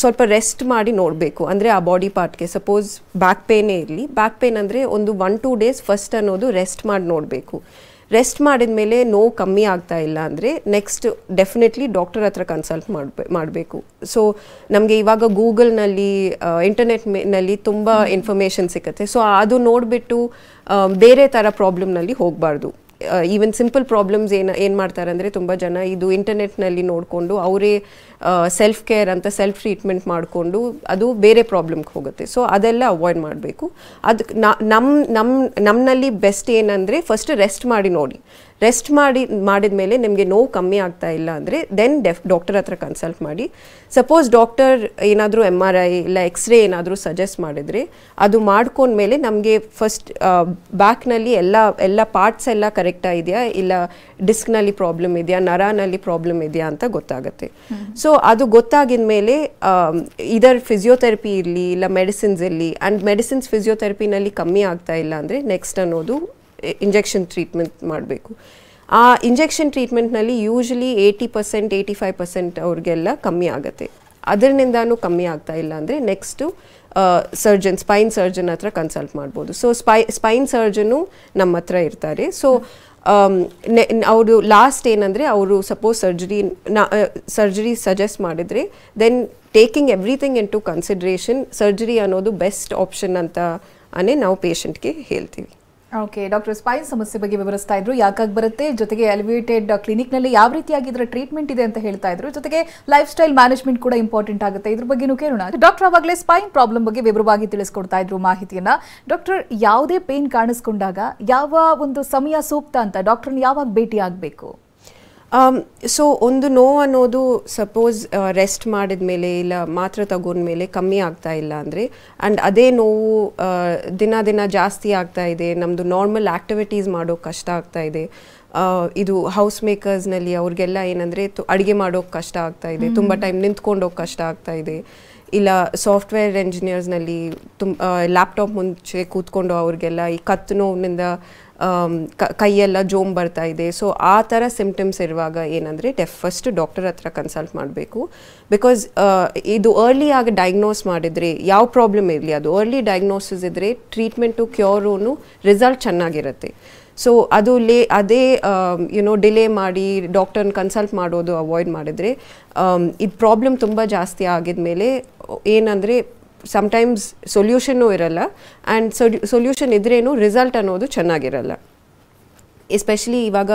ಸ್ವಲ್ಪ ರೆಸ್ಟ್ ಮಾಡಿ ನೋಡಬೇಕು. ಅಂದರೆ ಆ ಬಾಡಿ ಪಾರ್ಟ್ಗೆ ಸಪೋಸ್ ಬ್ಯಾಕ್ ಪೇನೇ ಇರಲಿ. ಬ್ಯಾಕ್ ಪೇನ್ ಅಂದರೆ ಒಂದು ಒನ್ ಟೂ ಡೇಸ್ ಫಸ್ಟ್ ಅನ್ನೋದು ರೆಸ್ಟ್ ಮಾಡಿ ನೋಡಬೇಕು. ರೆಸ್ಟ್ ಮಾಡಿದ ಮೇಲೆ ನೋವು ಕಮ್ಮಿ ಆಗ್ತಾ ಇಲ್ಲ ಅಂದರೆ ನೆಕ್ಸ್ಟ್ ಡೆಫಿನೆಟ್ಲಿ ಡಾಕ್ಟರ್ ಹತ್ರ ಕನ್ಸಲ್ಟ್ ಮಾಡಬೇ ಮಾಡಬೇಕು. ಸೊ ನಮಗೆ ಇವಾಗ ಗೂಗಲ್ನಲ್ಲಿ ಇಂಟರ್ನೆಟ್ನಲ್ಲಿ ತುಂಬ ಇನ್ಫಾರ್ಮೇಷನ್ ಸಿಗುತ್ತೆ ಸೊ ಅದು ನೋಡಿಬಿಟ್ಟು ಬೇರೆ ಥರ ಪ್ರಾಬ್ಲಮ್ನಲ್ಲಿ ಹೋಗಬಾರ್ದು. ಈವನ್ ಸಿಂಪಲ್ ಪ್ರಾಬ್ಲಮ್ಸ್ ಏನು ಏನು ಮಾಡ್ತಾರೆ ಅಂದರೆ ತುಂಬ ಜನ ಇದು ಇಂಟರ್ನೆಟ್ನಲ್ಲಿ ನೋಡಿಕೊಂಡು ಅವರೇ ಸೆಲ್ಫ್ ಕೇರ್ ಅಂತ ಸೆಲ್ಫ್ ಟ್ರೀಟ್ಮೆಂಟ್ ಮಾಡಿಕೊಂಡು ಅದು ಬೇರೆ ಪ್ರಾಬ್ಲಮ್ಗೆ ಹೋಗುತ್ತೆ. ಸೊ ಅದೆಲ್ಲ ಅವಾಯ್ಡ್ ಮಾಡಬೇಕು. ಅದಕ್ಕೆ ನಮ್ಮ ನಮ್ಮ ನಮ್ಮಲ್ಲಿ ಬೆಸ್ಟ್ ಏನಂದರೆ ಫಸ್ಟ್ ರೆಸ್ಟ್ ಮಾಡಿ ನೋಡಿ. ರೆಸ್ಟ್ ಮಾಡಿ ಮಾಡಿದ ಮೇಲೆ ನಿಮಗೆ ನೋವು ಕಮ್ಮಿ ಆಗ್ತಾ ಇಲ್ಲ ಅಂದರೆ ದೆನ್ ಡೆಫ್ ಡಾಕ್ಟರ್ ಹತ್ರ ಕನ್ಸಲ್ಟ್ ಮಾಡಿ. ಸಪೋಸ್ ಡಾಕ್ಟರ್ ಏನಾದರೂ ಎಂ ಆರ್ ಐ ಇಲ್ಲ ಎಕ್ಸ್ರೇ ಏನಾದರೂ ಸಜೆಸ್ಟ್ ಮಾಡಿದರೆ ಅದು ಮಾಡ್ಕೊಂಡ್ಮೇಲೆ ನಮಗೆ ಫಸ್ಟ್ ಬ್ಯಾಕ್ನಲ್ಲಿ ಎಲ್ಲ ಎಲ್ಲ ಪಾರ್ಟ್ಸ್ ಎಲ್ಲ ಕರೆಕ್ಟಾಗಿ ಇದೆಯಾ? ಇಲ್ಲ ಡಿಸ್ಕ್ನಲ್ಲಿ ಪ್ರಾಬ್ಲಮ್ ಇದೆಯಾ? ನರನಲ್ಲಿ ಪ್ರಾಬ್ಲಮ್ ಇದೆಯಾ ಅಂತ ಗೊತ್ತಾಗುತ್ತೆ. ಸೊ ಅದು ಗೊತ್ತಾಗಿದ ಮೇಲೆ ಇದರ್ ಫಿಸಿಯೋಥೆರಪಿ ಇರಲಿ ಇಲ್ಲ ಮೆಡಿಸಿನ್ಸ್ ಇರಲಿ ಆ್ಯಂಡ್ ಮೆಡಿಸಿನ್ಸ್ ಫಿಸಿಯೋಥೆರಪಿನಲ್ಲಿ ಕಮ್ಮಿ ಆಗ್ತಾ ಇಲ್ಲ ಅಂದರೆ ನೆಕ್ಸ್ಟ್ ಅನ್ನೋದು ಇಂಜೆಕ್ಷನ್ ಟ್ರೀಟ್ಮೆಂಟ್ ಮಾಡಬೇಕು. ಆ injection ಟ್ರೀಟ್ಮೆಂಟ್ನಲ್ಲಿ usually eighty percent eighty five percent ಅವ್ರಿಗೆಲ್ಲ ಕಮ್ಮಿ ಆಗುತ್ತೆ. ಅದರಿಂದನೂ ಕಮ್ಮಿ ಆಗ್ತಾ ಇಲ್ಲ ಅಂದರೆ ನೆಕ್ಸ್ಟು ಸರ್ಜನ್ ಸ್ಪೈನ್ ಸರ್ಜನ್ ಹತ್ರ ಕನ್ಸಲ್ಟ್ ಮಾಡ್ಬೋದು. ಸೊ ಸ್ಪೈ ಸ್ಪೈನ್ ಸರ್ಜನು ನಮ್ಮ ಹತ್ರ ಇರ್ತಾರೆ. ಸೊ ಅವರು ಲಾಸ್ಟ್ ಏನಂದರೆ ಅವರು ಸಪೋಸ್ ಸರ್ಜರಿ ಸರ್ಜರಿ ಸಜೆಸ್ಟ್ ಮಾಡಿದರೆ then taking everything into consideration surgery ಅನ್ನೋದು ಬೆಸ್ಟ್ ಆಪ್ಷನ್ ಅಂತ ಅನೇ ನಾವು ಪೇಷಂಟ್ಗೆ ಹೇಳ್ತೀವಿ. ಓಕೆ ಡಾಕ್ಟರ್ ಸ್ಪೈನ್ ಸಮಸ್ಯೆ ಬಗ್ಗೆ ವಿವರಿಸ್ತಾ ಇದ್ರು. ಯಾಕಾಗಿ ಬರುತ್ತೆ? ಜೊತೆಗೆ ಎಲಿವೇಟೆಡ್ ಕ್ಲಿನಿಕ್ನಲ್ಲಿ ಯಾವ ರೀತಿಯಾಗಿ ಇದರ ಟ್ರೀಟ್ಮೆಂಟ್ ಇದೆ ಅಂತ ಹೇಳ್ತಾ ಇದ್ರು. ಜೊತೆಗೆ ಲೈಫ್ ಸ್ಟೈಲ್ ಮ್ಯಾನೇಜ್ಮೆಂಟ್ ಕೂಡ ಇಂಪಾರ್ಟೆಂಟ್ ಆಗುತ್ತೆ. ಇದ್ರ ಬಗ್ಗೆನೂ ಕೇಳೋಣ. ಡಾಕ್ಟರ್ ಅವಾಗಲೇ ಸ್ಪೈನ್ ಪ್ರಾಬ್ಲಮ್ ಬಗ್ಗೆ ವಿವರವಾಗಿ ತಿಳಿಸ್ಕೊಡ್ತಾ ಇದ್ರು ಮಾಹಿತಿಯನ್ನ. ಡಾಕ್ಟರ್ ಯಾವುದೇ ಪೇನ್ ಕಾಣಿಸ್ಕೊಂಡಾಗ ಯಾವ ಒಂದು ಸಮಯ ಸೂಕ್ತ ಅಂತ ಡಾಕ್ಟರ್ನ ಯಾವಾಗ ಭೇಟಿ ಆಗಬೇಕು ಸೊ ಒಂದು ನೋವು ಅನ್ನೋದು ಸಪೋಸ್ ರೆಸ್ಟ್ ಮಾಡಿದ ಮೇಲೆ ಇಲ್ಲ ಮಾತ್ರ ತಗೊಂಡ್ಮೇಲೆ ಕಮ್ಮಿ ಆಗ್ತಾ ಇಲ್ಲ ಅಂದರೆ ಆ್ಯಂಡ್ ಅದೇ ನೋವು ದಿನ ದಿನ ಜಾಸ್ತಿ ಆಗ್ತಾ ಇದೆ ನಮ್ಮದು ನಾರ್ಮಲ್ ಆ್ಯಕ್ಟಿವಿಟೀಸ್ ಮಾಡೋಕ್ಕೆ ಕಷ್ಟ ಆಗ್ತಾ ಇದೆ ಇದು ಹೌಸ್ ಮೇಕರ್ಸ್ನಲ್ಲಿ ಅವ್ರಿಗೆಲ್ಲ ಏನಂದರೆ ಅಡುಗೆ ಮಾಡೋಕ್ಕೆ ಕಷ್ಟ ಆಗ್ತಾ ಇದೆ ತುಂಬ ಟೈಮ್ ನಿಂತ್ಕೊಂಡೋಗಿ ಕಷ್ಟ ಆಗ್ತಾ ಇದೆ ಇಲ್ಲ ಸಾಫ್ಟ್ವೇರ್ ಇಂಜಿನಿಯರ್ಸ್ನಲ್ಲಿ ತುಂಬ ಲ್ಯಾಪ್ಟಾಪ್ ಮುಂಚೆ ಕೂತ್ಕೊಂಡು ಅವ್ರಿಗೆಲ್ಲ ಈ ಕತ್ತು ನೋವಿನಿಂದ ಕೈಯೆಲ್ಲ ಜೋಮ್ ಬರ್ತಾ ಇದೆ. ಸೊ ಆ ಥರ ಸಿಂಪ್ಟಮ್ಸ್ ಇರುವಾಗ ಏನಂದರೆ ಡೆಫ್ ಫಸ್ಟ್ ಡಾಕ್ಟರ್ ಹತ್ರ ಕನ್ಸಲ್ಟ್ ಮಾಡಬೇಕು. ಬಿಕಾಸ್ ಇದು ಅರ್ಲಿ ಆಗಿ ಡಯಾಗ್ನೋಸ್ ಮಾಡಿದರೆ ಯಾವ ಪ್ರಾಬ್ಲಮ್ ಇರಲಿ, ಅದು ಅರ್ಲಿ ಡಯಾಗ್ನೋಸಿಸ್ ಇದ್ದರೆ ಟ್ರೀಟ್ಮೆಂಟು ಕ್ಯೂರೂ ರಿಸಲ್ಟ್ ಚೆನ್ನಾಗಿರುತ್ತೆ. ಸೊ ಅದು ಲೇ, ಅದೇ ಯುನೋ ಡಿಲೇ ಮಾಡಿ ಡಾಕ್ಟರ್ನ ಕನ್ಸಲ್ಟ್ ಮಾಡೋದು ಅವಾಯ್ಡ್ ಮಾಡಿದರೆ ಇದು ಪ್ರಾಬ್ಲಮ್ ತುಂಬ ಜಾಸ್ತಿ ಆಗಿದ ಏನಂದರೆ ಸಮ್ಟೈಮ್ಸ್ ಸೊಲ್ಯೂಷನ್ನು ಇರಲ್ಲ. ಆ್ಯಂಡ್ ಸೊಲ್ಯೂಷನ್ ಇದ್ರೇನು ರಿಸಲ್ಟ್ ಅನ್ನೋದು ಚೆನ್ನಾಗಿರಲ್ಲ. ಎಸ್ಪೆಷಲಿ ಇವಾಗ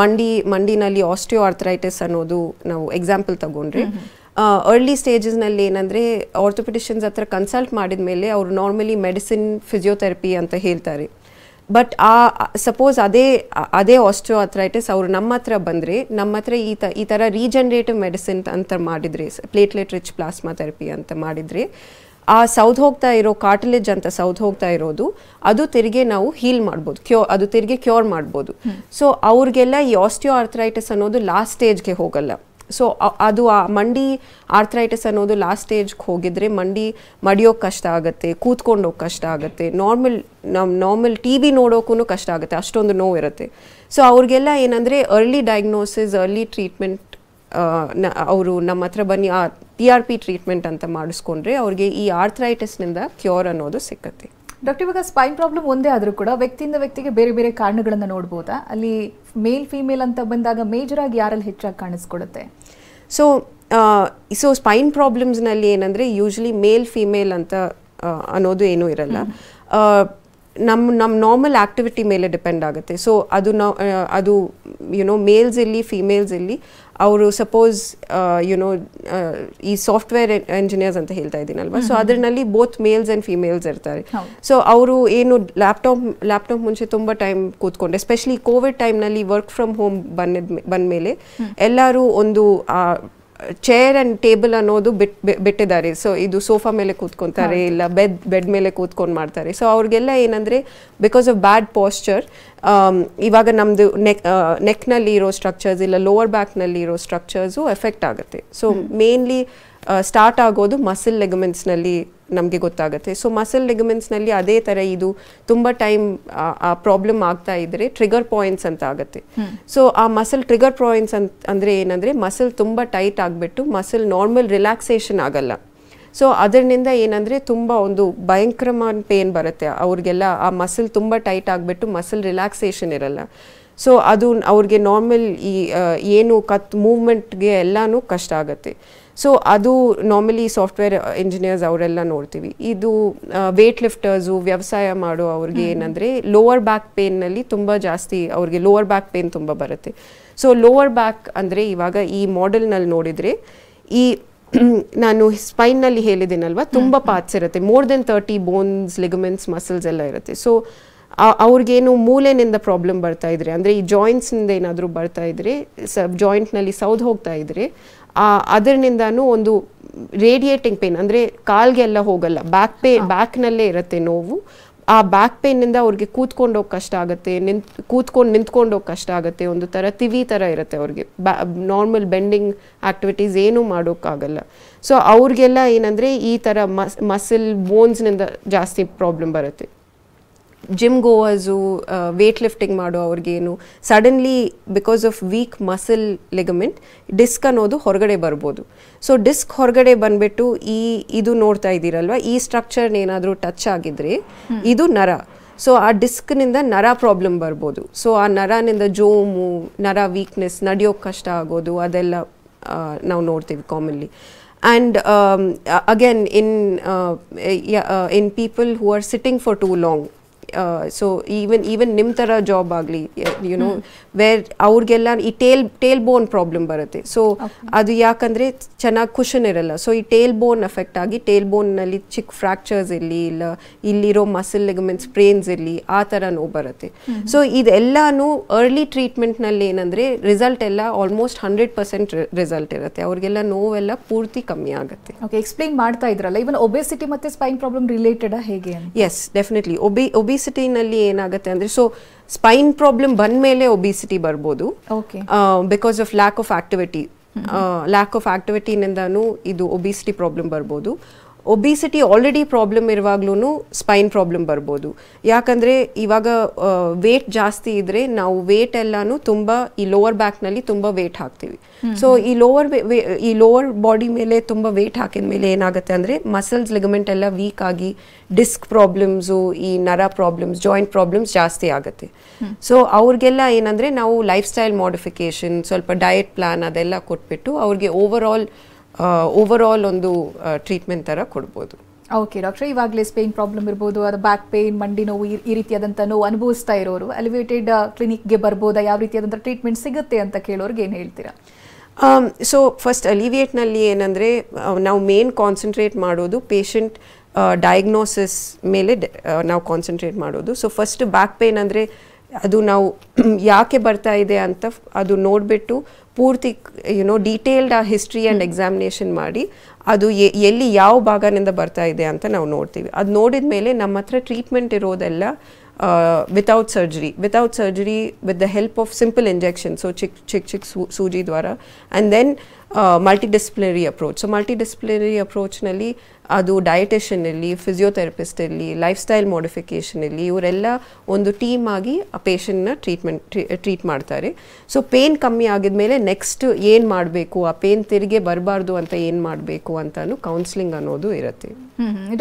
ಮಂಡಿ ಮಂಡಿನಲ್ಲಿ ಆಸ್ಟಿಯೋ ಆರ್ಥರೈಟಿಸ್ ಅನ್ನೋದು ನಾವು ಎಕ್ಸಾಂಪಲ್ ತಗೊಂಡ್ರೆ ಅರ್ಲಿ ಸ್ಟೇಜಸ್ನಲ್ಲಿ ಏನಂದರೆ ಆರ್ಥೋಪಿಟಿಷನ್ಸ್ ಹತ್ರ ಕನ್ಸಲ್ಟ್ ಮಾಡಿದ ಮೇಲೆ ಅವರು ನಾರ್ಮಲಿ ಮೆಡಿಸಿನ್ ಫಿಸಿಯೋಥೆರಪಿ ಅಂತ ಹೇಳ್ತಾರೆ. ಬಟ್ ಆ ಸಪೋಸ್ ಅದೇ ಅದೇ ಆಸ್ಟಿಯೋ ಅಥ್ರೈಟಿಸ್ ಅವರು ನಮ್ಮ ಹತ್ರ ಬಂದರೆ ನಮ್ಮ ಹತ್ರ ಈ ತ ಈ ಥರ ರೀಜನ್ರೇಟಿವ್ ಮೆಡಿಸಿನ್ ಅಂತ ಮಾಡಿದರೆ ಪ್ಲೇಟ್ಲೆಟ್ ರಿಚ್ ಪ್ಲಾಸ್ಮಾ ಥೆರಪಿ ಅಂತ ಮಾಡಿದರೆ ಆ ಸೌದ್ ಹೋಗ್ತಾ ಇರೋ ಕಾರ್ಟಿಲೇಜ್ ಅಂತ ಸೌದ್ ಹೋಗ್ತಾ ಇರೋದು ಅದು ತಿರುಗಿ ನಾವು ಹೀಲ್ ಮಾಡ್ಬೋದು ಕ್ಯೂ ಅದು ತಿರುಗಿ ಕ್ಯೂರ್ ಮಾಡ್ಬೋದು. ಸೊ ಅವ್ರಿಗೆಲ್ಲ ಈ ಆಸ್ಟಿಯೋ ಆರ್ಥರೈಟಿಸ್ ಅನ್ನೋದು ಲಾಸ್ಟ್ ಸ್ಟೇಜ್ಗೆ ಹೋಗಲ್ಲ. ಸೊ ಅದು ಆ ಮಂಡಿ ಆರ್ಥರೈಟಿಸ್ ಅನ್ನೋದು ಲಾಸ್ಟ್ ಸ್ಟೇಜ್ಗೆ ಹೋಗಿದ್ರೆ ಮಂಡಿ ಮಡಿಯೋಕೆ ಕಷ್ಟ ಆಗುತ್ತೆ ಕೂತ್ಕೊಂಡೋಗಿ ಕಷ್ಟ ಆಗುತ್ತೆ ನಾರ್ಮಲ್ ನಮ್ಮ ನಾರ್ಮಲ್ ಟಿ ವಿ ನೋಡೋಕ್ಕೂ ಕಷ್ಟ ಆಗುತ್ತೆ, ಅಷ್ಟೊಂದು ನೋವು ಇರುತ್ತೆ ಸೊ ಅವ್ರಿಗೆಲ್ಲ ಏನಂದರೆ ಅರ್ಲಿ ಡಯಾಗ್ನೋಸಿಸ್ ಅರ್ಲಿ ಟ್ರೀಟ್ಮೆಂಟ್ ಅವರು ನಮ್ಮ ಹತ್ರ ಬನ್ನಿ, ಆ ಟಿ ಆರ್ ಪಿ ಟ್ರೀಟ್ಮೆಂಟ್ ಅಂತ ಮಾಡಿಸ್ಕೊಂಡ್ರೆ ಅವ್ರಿಗೆ ಈ ಆರ್ಥ್ರೈಟಿಸ್ನಿಂದ ಕ್ಯೂರ್ ಅನ್ನೋದು ಸಿಕ್ಕತ್ತೆ. ಡಾಕ್ಟರ್ ಇವಾಗ ಸ್ಪೈನ್ ಪ್ರಾಬ್ಲಮ್ ಒಂದೇ ಆದರೂ ಕೂಡ ವ್ಯಕ್ತಿಯಿಂದ ವ್ಯಕ್ತಿಗೆ ಬೇರೆ ಬೇರೆ ಕಾರಣಗಳನ್ನು ನೋಡ್ಬೋದಾ? ಅಲ್ಲಿ ಮೇಲ್ ಫೀಮೇಲ್ ಅಂತ ಬಂದಾಗ ಮೇಜರ್ ಆಗಿ ಯಾರಲ್ಲಿ ಹೆಚ್ಚಾಗಿ ಕಾಣಿಸ್ಕೊಡುತ್ತೆ? ಸೊ ಸೊ ಸ್ಪೈನ್ ಪ್ರಾಬ್ಲಮ್ಸ್ನಲ್ಲಿ ಏನಂದರೆ ಯೂಶ್ವಲಿ ಮೇಲ್ ಫೀಮೇಲ್ ಅಂತ ಅನ್ನೋದು ಏನೂ ಇರಲ್ಲ. ನಮ್ಮ ನಮ್ಮ ನಾರ್ಮಲ್ ಆ್ಯಕ್ಟಿವಿಟಿ ಮೇಲೆ ಡಿಪೆಂಡ್ ಆಗುತ್ತೆ. ಸೊ ಅದು ನಾವು ಅದು ಯುನೋ ಮೇಲ್ಸ್ ಇಲ್ಲಿ ಫೀಮೇಲ್ಸ್ ಇಲ್ಲಿ ಅವರು ಸಪೋಸ್ ಯುನೋ ಈ ಸಾಫ್ಟ್ವೇರ್ ಎಂಜಿನಿಯರ್ಸ್ ಅಂತ ಹೇಳ್ತಾ ಇದ್ದೀನಲ್ವಾ? ಸೊ ಅದರಲ್ಲಿ ಬೋತ್ ಮೇಲ್ಸ್ ಆ್ಯಂಡ್ ಫಿಮೇಲ್ಸ್ ಇರ್ತಾರೆ. ಸೊ ಅವರು ಏನು ಲ್ಯಾಪ್ಟಾಪ್ ಲ್ಯಾಪ್ಟಾಪ್ ಮುಂಚೆ ತುಂಬ ಟೈಮ್ ಕೂತ್ಕೊಂಡೆ. ಎಸ್ಪೆಷಲಿ ಕೋವಿಡ್ ಟೈಮ್ನಲ್ಲಿ ವರ್ಕ್ ಫ್ರಮ್ ಹೋಮ್ ಬಂದ ಬಂದಮೇಲೆ ಎಲ್ಲರೂ ಒಂದು ಚೇರ್ ಆ್ಯಂಡ್ ಟೇಬಲ್ ಅನ್ನೋದು ಬಿಟ್ ಬಿಟ್ಟಿದ್ದಾರೆ. ಸೊ ಇದು ಸೋಫಾ ಮೇಲೆ ಕೂತ್ಕೊತಾರೆ ಇಲ್ಲ ಬೆಡ್ ಬೆಡ್ ಮೇಲೆ ಕೂತ್ಕೊಂಡು ಮಾಡ್ತಾರೆ. ಸೊ ಅವ್ರಿಗೆಲ್ಲ ಏನಂದರೆ ಬಿಕಾಸ್ ಆಫ್ ಬ್ಯಾಡ್ ಪಾಸ್ಚರ್ ಇವಾಗ ನಮ್ಮದು ನೆಕ್ ನೆಕ್ನಲ್ಲಿ ಇರೋ ಸ್ಟ್ರಕ್ಚರ್ಸ್ ಇಲ್ಲ ಲೋವರ್ ಬ್ಯಾಕ್ನಲ್ಲಿ ಇರೋ ಸ್ಟ್ರಕ್ಚರ್ಸು ಎಫೆಕ್ಟ್ ಆಗುತ್ತೆ. ಸೊ ಮೇನ್ಲಿ ಸ್ಟಾರ್ಟ್ ಆಗೋದು ಮಸಲ್ ಲೆಗಮೆಂಟ್ಸ್ನಲ್ಲಿ ನಮಗೆ ಗೊತ್ತಾಗುತ್ತೆ. ಸೊ ಮಸಲ್ ಲಿಗಮೆಂಟ್ಸ್ನಲ್ಲಿ ಅದೇ ಥರ ಇದು ತುಂಬ ಟೈಮ್ ಆ ಪ್ರಾಬ್ಲಮ್ ಆಗ್ತಾ ಇದ್ರೆ ಟ್ರಿಗರ್ ಪಾಯಿಂಟ್ಸ್ ಅಂತ ಆಗುತ್ತೆ. ಸೊ ಆ ಮಸಲ್ ಟ್ರಿಗರ್ ಪಾಯಿಂಟ್ಸ್ ಅಂತ ಅಂದರೆ ಏನಂದರೆ ಮಸಲ್ ತುಂಬ ಟೈಟ್ ಆಗಿಬಿಟ್ಟು ಮಸಲ್ ನಾರ್ಮಲ್ ರಿಲ್ಯಾಕ್ಸೇಷನ್ ಆಗಲ್ಲ. ಸೊ ಅದರಿಂದ ಏನಂದರೆ ತುಂಬ ಒಂದು ಭಯಂಕರವಾದ ಪೇನ್ ಬರುತ್ತೆ. ಅವ್ರಿಗೆಲ್ಲ ಆ ಮಸಲ್ ತುಂಬ ಟೈಟ್ ಆಗಿಬಿಟ್ಟು ಮಸಲ್ ರಿಲ್ಯಾಕ್ಸೇಷನ್ ಇರಲ್ಲ. ಸೊ ಅದು ಅವ್ರಿಗೆ ನಾರ್ಮಲ್ ಈ ಏನು ಕತ್ ಮೂವ್ಮೆಂಟ್ಗೆ ಎಲ್ಲನೂ ಕಷ್ಟ ಆಗುತ್ತೆ. ಸೊ ಅದು ನಾರ್ಮಲಿ ಸಾಫ್ಟ್ವೇರ್ ಇಂಜಿನಿಯರ್ಸ್ ಅವರೆಲ್ಲ ನೋಡ್ತೀವಿ. ಇದು ವೇಟ್ ಲಿಫ್ಟರ್ಸು ವ್ಯವಸಾಯ ಮಾಡೋ ಅವ್ರಿಗೆ ಏನಂದರೆ ಲೋವರ್ ಬ್ಯಾಕ್ ಪೇನ್ನಲ್ಲಿ ತುಂಬ ಜಾಸ್ತಿ ಅವ್ರಿಗೆ ಲೋವರ್ ಬ್ಯಾಕ್ ಪೇನ್ ತುಂಬ ಬರುತ್ತೆ. ಸೊ ಲೋವರ್ ಬ್ಯಾಕ್ ಅಂದರೆ ಇವಾಗ ಈ ಮಾಡೆಲ್ನಲ್ಲಿ ನೋಡಿದರೆ ಈ ನಾನು ಸ್ಪೈನ್ನಲ್ಲಿ ಹೇಳಿದ್ದೀನಲ್ವ ತುಂಬ ಪಾರ್ಟ್ಸ್ ಇರುತ್ತೆ. More than thirty bones ligaments muscles ಎಲ್ಲ ಇರುತ್ತೆ. ಸೊ ಅವ್ರಿಗೇನು ಮೂಲೆನಿಂದ ಪ್ರಾಬ್ಲಮ್ ಬರ್ತಾ ಇದ್ರೆ ಅಂದರೆ ಈ ಜಾಯಿಂಟ್ಸ್ನಿಂದ ಏನಾದರೂ ಬರ್ತಾ ಇದ್ರೆ ಸ ಜಾಯಿಂಟ್ನಲ್ಲಿ ಸೌದು ಹೋಗ್ತಾ ಇದ್ರೆ ಅದರಿಂದನೂ ಒಂದು ರೇಡಿಯೇಟಿಂಗ್ ಪೇನ್ ಅಂದರೆ ಕಾಲ್ಗೆಲ್ಲ ಹೋಗಲ್ಲ ಬ್ಯಾಕ್ ಪೇ ಬ್ಯಾಕ್ನಲ್ಲೇ ಇರುತ್ತೆ ನೋವು. ಆ ಬ್ಯಾಕ್ ಪೇನಿಂದ ಅವ್ರಿಗೆ ಕೂತ್ಕೊಂಡು ಹೋಗಿ ಕಷ್ಟ ಆಗುತ್ತೆ ನಿಂತ್ ಕೂತ್ಕೊಂಡು ನಿಂತ್ಕೊಂಡು ಹೋಗಿ ಕಷ್ಟ ಆಗುತ್ತೆ ಒಂದು ಥರ ತಿವಿ ಥರ ಇರುತ್ತೆ ಅವ್ರಿಗೆ. ಬ್ಯಾ ನಾರ್ಮಲ್ ಬೆಂಡಿಂಗ್ ಆ್ಯಕ್ಟಿವಿಟೀಸ್ ಏನೂ ಮಾಡೋಕ್ಕಾಗಲ್ಲ. ಸೊ ಅವ್ರಿಗೆಲ್ಲ ಏನಂದರೆ ಈ ಥರ ಮಸ್ ಮಸಲ್ ಬೋನ್ಸ್ನಿಂದ ಜಾಸ್ತಿ ಪ್ರಾಬ್ಲಮ್ ಬರುತ್ತೆ. ಜಿಮ್ ಗೋವರ್ಸು ವೇಟ್ ಲಿಫ್ಟಿಂಗ್ ಮಾಡೋ ಅವ್ರಿಗೇನು suddenly because of weak muscle ligament disc ಅನ್ನೋದು ಹೊರಗಡೆ ಬರ್ಬೋದು. ಸೊ ಡಿಸ್ಕ್ ಹೊರಗಡೆ ಬಂದ್ಬಿಟ್ಟು ಈ ಇದು ನೋಡ್ತಾ ಇದ್ದೀರಲ್ವ? ಈ ಸ್ಟ್ರಕ್ಚರ್ ಏನಾದರೂ ಟಚ್ ಆಗಿದ್ರೆ ಇದು ನರ. ಸೊ ಆ ಡಿಸ್ಕ್ನಿಂದ ನರ ಪ್ರಾಬ್ಲಮ್ ಬರ್ಬೋದು. ಸೊ ಆ ನರನಿಂದ ಜೋಮು ನರ ವೀಕ್ನೆಸ್ ನಡೆಯೋಕೆ ಕಷ್ಟ ಆಗೋದು ಅದೆಲ್ಲ ನಾವು ನೋಡ್ತೀವಿ commonly and um, in in people who are uh, for too who are sitting for too long uh, even even ನಿಮ್ಮ ನಿಮ್ ಥರ ಜಾಬ್ ಆಗಲಿ ಯು ನೋ ವೇರ್ ಅವ್ರಿಗೆಲ್ಲ ಈ ಟೇಲ್ ಟೇಲ್ ಬೋನ್ ಪ್ರಾಬ್ಲಮ್ ಬರುತ್ತೆ ಸೊ ಅದು ಯಾಕಂದರೆ ಚೆನ್ನಾಗಿ ಕುಷನ್ ಇರಲ್ಲ. ಸೊ ಈ ಟೇಲ್ ಬೋನ್ ಎಫೆಕ್ಟ್ ಆಗಿ ಟೇಲ್ ಬೋನ್ನಲ್ಲಿ ಚಿಕ್ಕ ಫ್ರ್ಯಾಕ್ಚರ್ಸ್ ಇರಲಿ ಇಲ್ಲ ಇಲ್ಲಿರೋ ಮಸಲ್ ಲಿಗಮೆಂಟ್ ಸ್ಪ್ರೇನ್ಸ್ ಇರಲಿ ಆ ಥರ ನೋವು ಬರುತ್ತೆ. ಸೊ ಇದೆಲ್ಲಾನು ಅರ್ಲಿ ಟ್ರೀಟ್ಮೆಂಟ್ನಲ್ಲಿ ಏನಂದರೆ ರಿಸಲ್ಟ್ ಎಲ್ಲ ಆಲ್ಮೋಸ್ಟ್ ಹಂಡ್ರೆಡ್ ಪರ್ಸೆಂಟ್ ರಿಸಲ್ಟ್ ಇರುತ್ತೆ. ಅವ್ರಿಗೆಲ್ಲ ನೋವೆಲ್ಲ ಪೂರ್ತಿ ಕಮ್ಮಿ ಆಗುತ್ತೆ. ಓಕೆ ಎಕ್ಸ್ಪ್ಲೈನ್ ಮಾಡ್ತಾ ಇದ್ರಲ್ಲ. ಇವನ್ ಒಬೆಸಿಟಿ ಮತ್ತೆ ಸ್ಪೈನ್ ಪ್ರಾಬ್ಲಮ್ ರಿಲೇಟೆಡ್ ಹೇಗೆ ಎಸ್ ಡೆಫಿನೆಟ್ಲಿ ಒಬಿ ಒಬಿಸಿಟಿನಲ್ಲಿ ಏನಾಗುತ್ತೆ ಅಂದರೆ ಸೊ ಸ್ಪೈನ್ ಪ್ರಾಬ್ಲಮ್ ಬಂದ ಮೇಲೆ ಒಬಿಸಿಟಿ ಬರ್ಬೋದು because of lack of activity lack of ಆಕ್ಟಿವಿಟಿನಿಂದನೂ ಇದು ಒಬಿಸಿಟಿ ಪ್ರಾಬ್ಲಮ್ ಬರ್ಬೋದು. ಒಬಿಸಿಟಿ ಆಲ್ರೆಡಿ ಪ್ರಾಬ್ಲಮ್ ಇರುವಾಗ್ಲೂ ಸ್ಪೈನ್ ಪ್ರಾಬ್ಲಮ್ ಬರ್ಬೋದು. ಯಾಕಂದರೆ ಇವಾಗ ವೇಟ್ ಜಾಸ್ತಿ ಇದ್ದರೆ ನಾವು ವೇಟ್ ಎಲ್ಲಾನು ತುಂಬ ಈ ಲೋವರ್ ಬ್ಯಾಕ್ನಲ್ಲಿ ತುಂಬ ವೇಟ್ ಹಾಕ್ತೀವಿ. ಸೊ ಈ ಲೋವರ್ ಈ ಲೋವರ್ ಬಾಡಿ ಮೇಲೆ ತುಂಬ ವೇಟ್ ಹಾಕಿದ ಮೇಲೆ ಏನಾಗುತ್ತೆ ಅಂದರೆ ಮಸಲ್ಸ್ ಲಿಗಮೆಂಟ್ ಎಲ್ಲ ವೀಕ್ ಆಗಿ ಡಿಸ್ಕ್ ಪ್ರಾಬ್ಲಮ್ಸು ಈ ನರ ಪ್ರಾಬ್ಲಮ್ಸ್ ಜಾಯಿಂಟ್ ಪ್ರಾಬ್ಲಮ್ಸ್ ಜಾಸ್ತಿ ಆಗುತ್ತೆ. ಸೊ ಅವ್ರಿಗೆಲ್ಲ ಏನಂದರೆ ನಾವು ಲೈಫ್ ಸ್ಟೈಲ್ ಮಾಡಿಫಿಕೇಶನ್ ಸ್ವಲ್ಪ ಡಯಟ್ ಪ್ಲಾನ್ ಅದೆಲ್ಲ ಕೊಟ್ಬಿಟ್ಟು ಅವ್ರಿಗೆ ಓವರ್ ಆಲ್ ಓವರ್ ಆಲ್ ಒಂದು ಟ್ರೀಟ್ಮೆಂಟ್ ಥರ ಕೊಡ್ಬೋದು. ಓಕೆ ಡಾಕ್ಟರ್ ಇವಾಗಲೇ ಸ್ಪೇನ್ ಪ್ರಾಬ್ಲಮ್ ಇರ್ಬೋದು ಅದು ಬ್ಯಾಕ್ ಪೇನ್ ಮಂಡಿ ನೋವು ಈ- ರೀತಿಯಾದಂಥ ನೋವು ಅನುಭವಿಸ್ತಾ ಇರೋರು ಅಲಿವೇಟೆಡ್ ಕ್ಲಿನಿಕ್ಗೆ ಬರ್ಬೋದಾ ಯಾವ ರೀತಿಯಾದಂಥ ಟ್ರೀಟ್ಮೆಂಟ್ ಸಿಗುತ್ತೆ ಅಂತ ಕೇಳೋರ್ಗೆ ಏನು ಹೇಳ್ತೀರಾ? ಸೊ ಫಸ್ಟ್ ಅಲಿವಿಯೇಟ್ನಲ್ಲಿ ಏನಂದರೆ ನಾವು ಮೇನ್ ಕಾನ್ಸಂಟ್ರೇಟ್ ಮಾಡೋದು ಪೇಷಂಟ್ ಡಯಾಗ್ನೋಸಿಸ್ ಮೇಲೆ ನಾವು ಕಾನ್ಸಂಟ್ರೇಟ್ ಮಾಡೋದು. ಸೊ ಫಸ್ಟ್ ಬ್ಯಾಕ್ ಪೇನ್ ಅಂದರೆ ಅದು ನಾವು ಯಾಕೆ ಬರ್ತಾ ಇದೆ ಅಂತ ಅದು ನೋಡಿಬಿಟ್ಟು ಪೂರ್ತಿ ಯುನೋ ಡೀಟೇಲ್ಡ್ ಆ ಹಿಸ್ಟ್ರಿ ಆ್ಯಂಡ್ ಎಕ್ಸಾಮಿನೇಷನ್ ಮಾಡಿ ಅದು ಎಲ್ಲಿ ಯಾವ ಭಾಗನಿಂದ ಬರ್ತಾ ಇದೆ ಅಂತ ನಾವು ನೋಡ್ತೀವಿ. ಅದು ನೋಡಿದ ಮೇಲೆ ನಮ್ಮ ಹತ್ರ ಟ್ರೀಟ್ಮೆಂಟ್ ಇರೋದೆಲ್ಲ without surgery without surgery with the help of simple injection so ಚಿಕ್ ಚಿಕ್ ಚಿಕ್ ಸೂಜಿ ದ್ವಾರ and then multidisciplinary approach so multidisciplinary ಅಪ್ರೋಚ್ನಲ್ಲಿ ಅದು ಡಯಟೇಷನ್ ಇರಲಿ ಫಿಸಿಯೋಥೆರಪಿಸ್ಟ್ ಇರಲಿ ಲೈಫ್ ಸ್ಟೈಲ್ ಮಾಡಿಫಿಕೇಷನ್ ಇರಲಿ ಇವರೆಲ್ಲ ಒಂದು ಟೀಮ್ ಆಗಿ ಆ ಪೇಷಂಟ್ನ ಟ್ರೀಟ್ಮೆಂಟ್ ಟ್ರೀಟ್ ಮಾಡ್ತಾರೆ. ಸೊ ಪೇನ್ ಕಮ್ಮಿ ಆಗಿದ್ಮೇಲೆ ನೆಕ್ಸ್ಟ್ ಏನು ಮಾಡಬೇಕು? ಆ ಪೇನ್ ತಿರುಗಿ ಬರಬಾರ್ದು ಅಂತ ಏನು ಮಾಡಬೇಕು? ಅಂತಾನು ಕೌನ್ಸಿಲಿಂಗ್ ಅನ್ನೋದು ಇರುತ್ತೆ.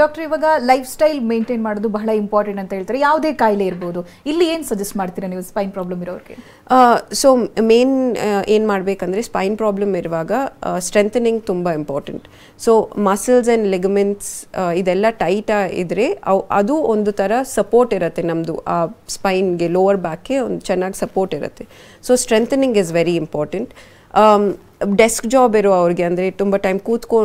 ಡಾಕ್ಟರ್ ಇವಾಗ ಲೈಫ್ ಸ್ಟೈಲ್ ಮೇಂಟೈನ್ ಮಾಡೋದು ಬಹಳ ಇಂಪಾರ್ಟೆಂಟ್ ಅಂತ ಹೇಳ್ತಾರೆ. ಯಾವುದೇ ಕಾಯಿಲೆ ಇರ್ಬೋದು. ಇಲ್ಲಿ ಏನು ಸಜೆಸ್ಟ್ ಮಾಡ್ತೀರಾ ನೀವು ಸ್ಪೈನ್ ಪ್ರಾಬ್ಲಮ್ ಇರೋರಿಗೆ? ಸೊ ಮೇನ್ ಏನು ಮಾಡಬೇಕಂದ್ರೆ ಸ್ಪೈನ್ ಪ್ರಾಬ್ಲಮ್ ಇರುವಾಗ ಸ್ಟ್ರೆಂಥನಿಂಗ್ ತುಂಬ important so muscles and ligaments ಇದೆಲ್ಲ ಟೈಟ್ ಇದ್ದರೆ ಅವು ಅದು ಒಂದು ಥರ ಸಪೋರ್ಟ್ ಇರುತ್ತೆ ನಮ್ಮದು ಆ ಸ್ಪೈನ್ಗೆ ಲೋವರ್ ಬ್ಯಾಕ್ಗೆ ಒಂದು ಚೆನ್ನಾಗಿ ಸಪೋರ್ಟ್ ಇರುತ್ತೆ. So strengthening is very important desk job ಇರೋ ಅವ್ರಿಗೆ ಅಂದರೆ ತುಂಬ ಟೈಮ್ ಕೂತ್ಕೊ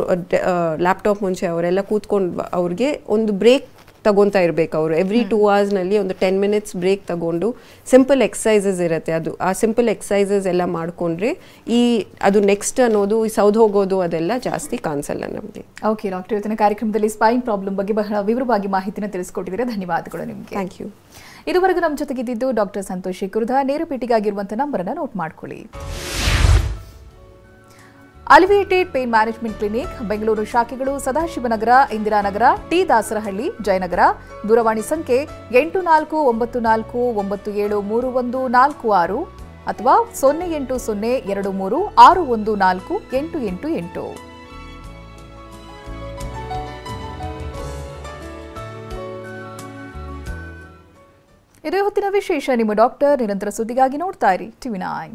ಲ್ಯಾಪ್ಟಾಪ್ ಮುಂಚೆ ಅವರೆಲ್ಲ ಕೂತ್ಕೊಂಡು ಅವ್ರಿಗೆ ಒಂದು ಬ್ರೇಕ್ ತಗೊತಾ ಇರಬೇಕು ಅವರು. ಎವ್ರಿ ಟೂ ಅವರ್ಸ್ನಲ್ಲಿ ಒಂದು ಟೆನ್ ಮಿನಿಟ್ಸ್ ಬ್ರೇಕ್ ತಗೊಂಡು ಸಿಂಪಲ್ ಎಕ್ಸಸೈಸಸ್ ಇರುತ್ತೆ ಅದು. ಆ ಸಿಂಪಲ್ ಎಕ್ಸಸೈಸಸ್ ಎಲ್ಲ ಮಾಡಿಕೊಂಡ್ರೆ ಈ ಅದು ನೆಕ್ಸ್ಟ್ ಅನ್ನೋದು ಈ ಸೌದ್ ಹೋಗೋದು ಅದೆಲ್ಲ ಜಾಸ್ತಿ ಕಾಣಿಸಲ್ಲ ನಮಗೆ. ಓಕೆ ಡಾಕ್ಟರ್ ಇವತ್ತಿನ ಕಾರ್ಯಕ್ರಮದಲ್ಲಿ ಸ್ಪೈನ್ ಪ್ರಾಬ್ಲಮ್ ಬಗ್ಗೆ ಬಹಳ ವಿವರವಾಗಿ ಮಾಹಿತಿನ ತಿಳಿಸ್ಕೊಟ್ಟಿದ್ದೀರಾ. ಧನ್ಯವಾದಗಳು ನಿಮಗೆ. ಥ್ಯಾಂಕ್ ಯು ಇದುವರೆಗೂ ನಮ್ಮ ಜೊತೆಗಿದ್ದು ಡಾಕ್ಟರ್ ಸಂತೋಷ್ ಕುರ್ಧ ನೇರ ಭೇಟಿಗಾಗಿರುವಂಥ ನಂಬರನ್ನು ನೋಟ್ ಮಾಡ್ಕೊಳ್ಳಿ. Alleviated pain management clinic, Bengaluru ಶಾಖೆಗಳು ಸದಾಶಿವನಗರ, ಇಂದಿರಾನಗರ, ಟಿ ದಾಸರಹಳ್ಳಿ, ಜಯನಗರ. ದೂರವಾಣಿ ಸಂಖ್ಯೆ ಎಂಟು ನಾಲ್ಕು ಒಂಬತ್ತು ನಾಲ್ಕು ಒಂಬತ್ತು ಏಳು ಮೂರು ಒಂದು ನಾಲ್ಕು ಆರು ಅಥವಾ ಸೊನ್ನೆ ಎಂಟು ಸೊನ್ನೆ ಎರಡು ಮೂರು ಆರು ಒಂದು ನಾಲ್ಕು ಎಂಟು ಎಂಟು ಎಂಟು. ಇದೇ ಹೊತ್ತಿನ ವಿಶೇಷ, ನಿಮ್ಮ ಡಾಕ್ಟರ್ ನಿರಂತರ ಸುದ್ದಿಗಾಗಿ ನೋಡ್ತಾ ಇರಿ, ಟಿವಿ ನೈನ್.